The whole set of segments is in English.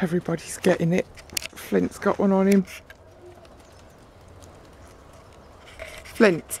Everybody's getting it. Flint's got one on him. Flint.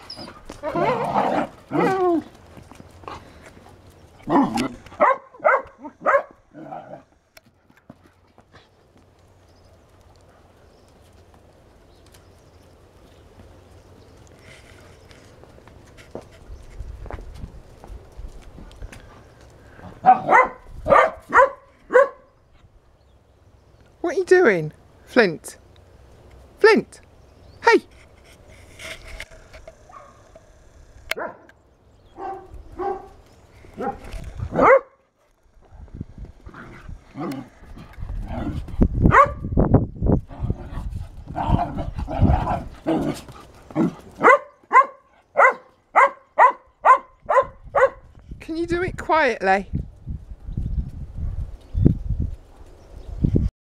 What are you doing? Flint. Flint. Hey. Can you do it quietly?